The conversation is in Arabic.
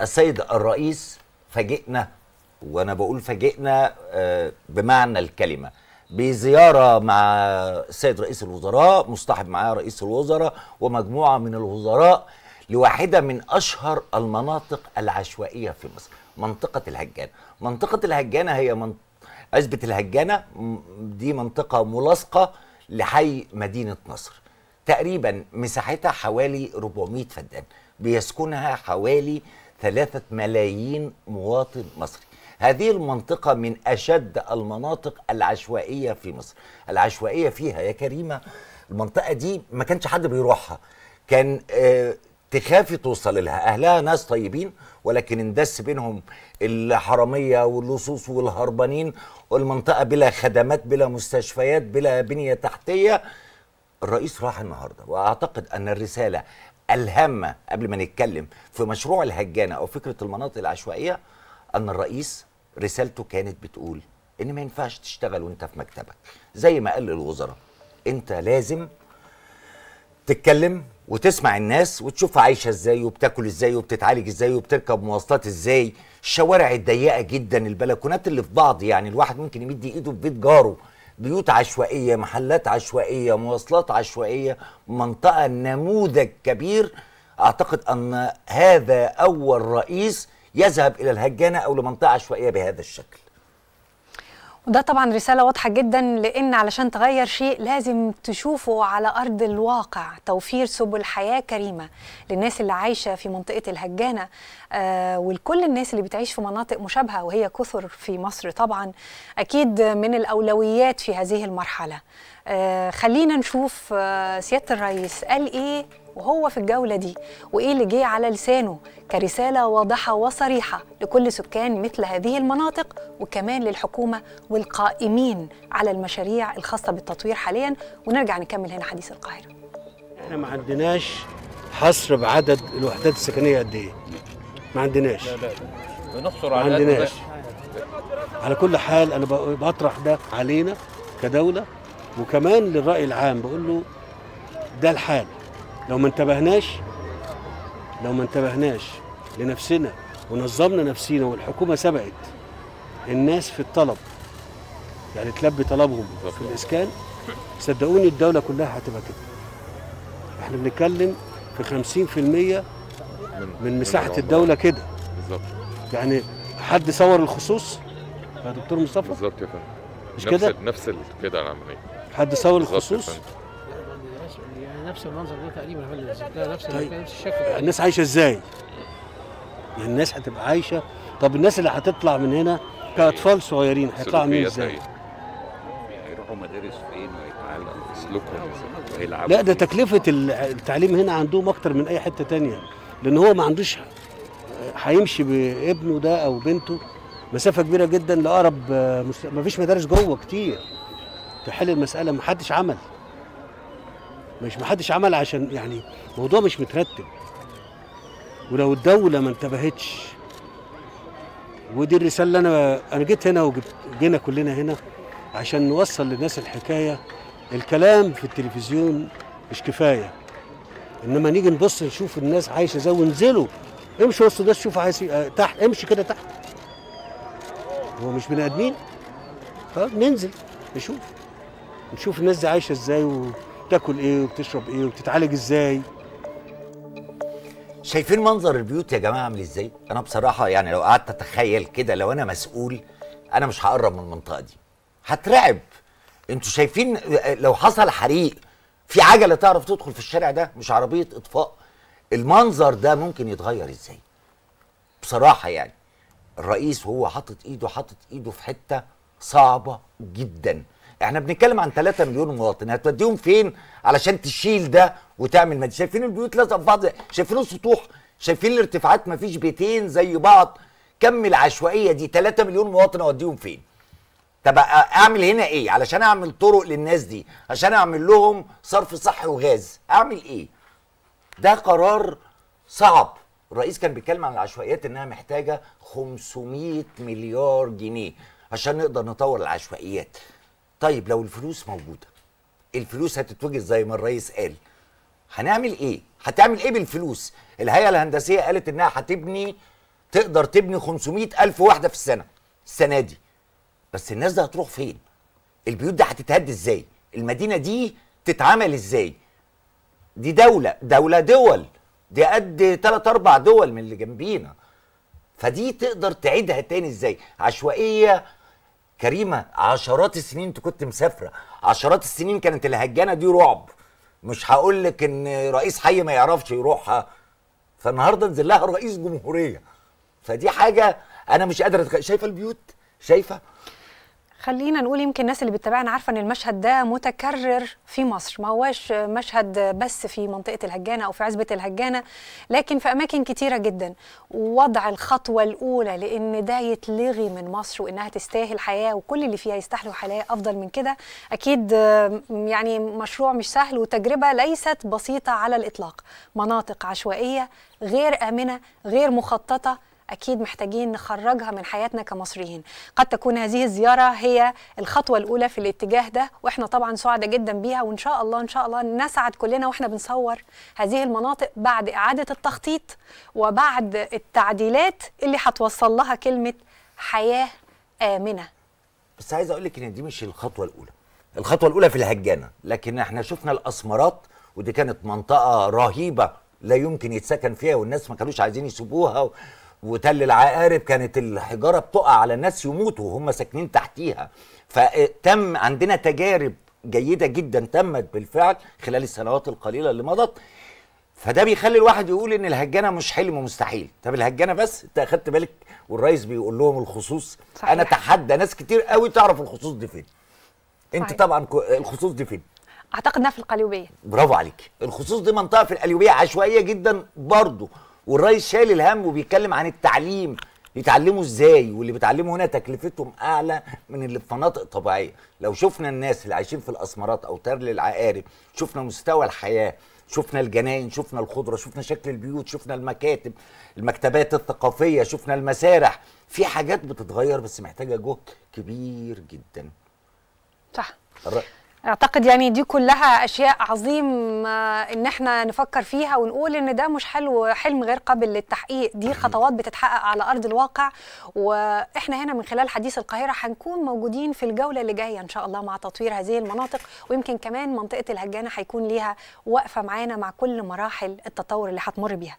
السيد الرئيس فاجئنا وأنا بقول فاجئنا آه، بمعنى الكلمة بزيارة مع السيد رئيس الوزراء مصطحب معاه رئيس الوزراء ومجموعة من الوزراء لواحدة من أشهر المناطق العشوائية في مصر منطقة الهجانه منطقة الهجانة هي من عزبة الهجانة دي منطقة ملاصقه لحي مدينة نصر. تقريبا مساحتها حوالي 400 فدان بيسكنها حوالي 3 ملايين مواطن مصري. هذه المنطقة من أشد المناطق العشوائية في مصر. العشوائية فيها يا كريمة المنطقة دي ما كانش حد بيروحها. كان آه تخافي توصل لها. أهلها ناس طيبين ولكن اندس بينهم الحرامية واللصوص والهربانين والمنطقة بلا خدمات بلا مستشفيات بلا بنية تحتية. الرئيس راح النهارده وأعتقد أن الرسالة الهامه قبل ما نتكلم في مشروع الهجانة أو فكرة المناطق العشوائية أن الرئيس رسالته كانت بتقول إن ما ينفعش تشتغل وأنت في مكتبك. زي ما قال للوزراء أنت لازم تتكلم وتسمع الناس وتشوفها عايشة إزاي وبتاكل إزاي وبتتعالج إزاي وبتركب مواصلات إزاي. الشوارع الضيقه جدا البلكونات اللي في بعض يعني الواحد ممكن يمد إيده في بيت جاره. بيوت عشوائية محلات عشوائية مواصلات عشوائية منطقة نموذج كبير. أعتقد أن هذا أول رئيس يذهب إلى الهجانة أو لمنطقة عشوائية بهذا الشكل. وده طبعا رسالة واضحة جدا لأن علشان تغير شيء لازم تشوفه على أرض الواقع. توفير سبل حياة كريمة للناس اللي عايشة في منطقة الهجانة آه ولكل الناس اللي بتعيش في مناطق مشابهة وهي كثر في مصر طبعا أكيد من الأولويات في هذه المرحلة. آه خلينا نشوف آه سيادة الرئيس قال إيه وهو في الجولة دي. وإيه اللي جه على لسانه؟ كرسالة واضحة وصريحة لكل سكان مثل هذه المناطق وكمان للحكومة والقائمين على المشاريع الخاصة بالتطوير حاليا. ونرجع نكمل هنا حديث القاهرة. إحنا ما عندناش حصر بعدد الوحدات السكنية قد إيه؟ ما عندناش. بنحصر ما على قد عندناش. على كل حال أنا بطرح ده علينا كدولة وكمان للرأي العام. بقول له ده الحال. لو ما انتبهناش لو ما انتبهناش لنفسنا ونظمنا نفسينا والحكومة سبقت الناس في الطلب يعني تلبي طلبهم في الإسكان صدقوني الدولة كلها هتبقى كده. إحنا بنتكلم في 50% من مساحة. الدولة كده. بالظبط. يعني حد صور الخصوص؟ يا دكتور مصطفى؟ بالظبط يا فندم. مش كده؟ نفس كده العملية حد صور الخصوص؟ نفس المنظر ده تقريبا فندم ده نفس طيب. نفس الشكل الناس عايشة إزاي؟ يعني الناس هتبقى عايشة. طب الناس اللي هتطلع من هنا كأطفال صغيرين هيطلعوا عاملين إزاي؟ هي. هيروحوا مدارس فين ويتعلموا سلوكهم ويلعبوا لا ده تكلفة ال- التعليم هنا عندهم أكتر من أي حتة تانية لأن هو ما عندوش هيمشي بابنه ده أو بنته. مسافة كبيرة جدا لأقرب ما فيش مدارس جوه كتير. تحل المسألة ما حدش عمل. مش ما حدش عمل عشان يعني الموضوع مش مترتب. ولو الدولة ما انتبهتش ودي الرسالة اللي أنا أنا جيت هنا وجبت جينا كلنا هنا عشان نوصل للناس الحكاية. الكلام في التلفزيون مش كفاية. إنما نيجي نبص نشوف الناس عايشة إزاي وننزلوا. امشي وسط ده شوف عايز تحت امشي كده تحت. هو مش بني آدمين؟ طب ننزل نشوف. نشوف الناس دي عايشة إزاي وبتاكل إيه وبتشرب إيه وبتتعالج إزاي شايفين منظر البيوت يا جماعة عامل إزاي؟ أنا بصراحة يعني لو قعدت أتخيل كده لو أنا مسؤول أنا مش هقرب من المنطقة دي. هترعب. أنتوا شايفين لو حصل حريق في عجلة تعرف تدخل في الشارع ده مش عربية إطفاء. المنظر ده ممكن يتغير إزاي؟ بصراحة يعني الرئيس وهو حاطط ايده حاطط ايده في حتة صعبة جدا. إحنا بنتكلم عن 3 مليون مواطن هتوديهم فين علشان تشيل ده وتعمل مدينة شايفين البيوت لازقة في بعض شايفين السطوح شايفين الارتفاعات مفيش بيتين زي بعض. كم العشوائية دي؟ 3 مليون مواطن اوديهم فين؟ طب أعمل هنا إيه؟ علشان أعمل طرق للناس دي عشان أعمل لهم صرف صحي وغاز. أعمل إيه؟ ده قرار صعب. الرئيس كان بيتكلم عن العشوائيات إنها محتاجة 500 مليار جنيه عشان نقدر نطور العشوائيات. طيب لو الفلوس موجودة الفلوس هتتوجد زي ما الرئيس قال هنعمل إيه؟ هتعمل إيه بالفلوس؟ الهيئة الهندسية قالت إنها هتبني تقدر تبني 500 ألف واحدة في السنة السنة دي. بس الناس دي هتروح فين؟ البيوت دي هتتهد إزاي؟ المدينة دي تتعمل إزاي؟ دي دولة دولة دول دي قد تلات أربع دول من اللي جنبينا. فدي تقدر تعيدها تاني إزاي؟ عشوائية كريمة. عشرات السنين انت كنت مسافرة. عشرات السنين كانت الهجانة دي رعب. مش هقول لك إن رئيس حي ما يعرفش يروحها فالنهاردة نزل لها رئيس جمهورية. فدي حاجة أنا مش قادر أتخ... شايفة البيوت؟ شايفة؟ خلينا نقول يمكن الناس اللي بتتابعنا عارفة إن المشهد ده متكرر في مصر. ما هواش مشهد بس في منطقة الهجانة أو في عزبة الهجانة لكن في أماكن كتيرة جدا. وضع الخطوة الأولى لأن ده يتلغي من مصر وإنها تستاهل حياة وكل اللي فيها يستاهلوا حياة أفضل من كده. أكيد يعني مشروع مش سهل وتجربة ليست بسيطة على الإطلاق. مناطق عشوائية غير آمنة غير مخططة أكيد محتاجين نخرجها من حياتنا كمصريين قد تكون هذه الزيارة هي الخطوة الأولى في الاتجاه ده وإحنا طبعا سعداء جدا بيها وإن شاء الله إن شاء الله نسعد كلنا وإحنا بنصور هذه المناطق بعد إعادة التخطيط وبعد التعديلات اللي هتوصل لها كلمة حياة آمنة بس عايز أقول لك إن دي مش الخطوة الأولى الخطوة الأولى في الهجانة لكن إحنا شفنا الأسمرات ودي كانت منطقة رهيبة لا يمكن يتسكن فيها والناس ما كانوش عايزين يسيبوها. وتل العقارب كانت الحجارة بتقع على الناس يموتوا وهم ساكنين تحتيها. فتم عندنا تجارب جيدة جدا تمت بالفعل خلال السنوات القليلة اللي مضت. فده بيخلي الواحد يقول إن الهجانة مش حلم مستحيل. طب الهجانة بس؟ أنت أخدت بالك؟ والرئيس بيقول لهم الخصوص. صحيح. أنا أتحدى ناس كتير قوي تعرف الخصوص دي فين. أنت صحيح. طبعا كو- الخصوص دي فين؟ أعتقد إنها في القليوبية. برافو عليك. الخصوص دي منطقة في القليوبية عشوائية جدا برضه والرئيس شايل الهم وبيتكلم عن التعليم يتعلموا إزاي؟ واللي بيتعلموا هنا تكلفتهم أعلى من اللي في مناطق طبيعية. لو شفنا الناس اللي عايشين في الأسمرات أو ترل العقارب شفنا مستوى الحياة شفنا الجناين شفنا الخضرة شفنا شكل البيوت شفنا المكاتب المكتبات الثقافية شفنا المسارح في حاجات بتتغير بس محتاجة جهد كبير جدا. صح. أعتقد يعني دي كلها أشياء عظيم آه، إن إحنا نفكر فيها ونقول إن ده مش حلو حلم غير قابل للتحقيق. دي خطوات بتتحقق على أرض الواقع وإحنا هنا من خلال حديث القاهرة هنكون موجودين في الجولة اللي جاية إن شاء الله مع تطوير هذه المناطق ويمكن كمان منطقة الهجانة هيكون ليها وقفة معانا مع كل مراحل التطور اللي هتمر بيها.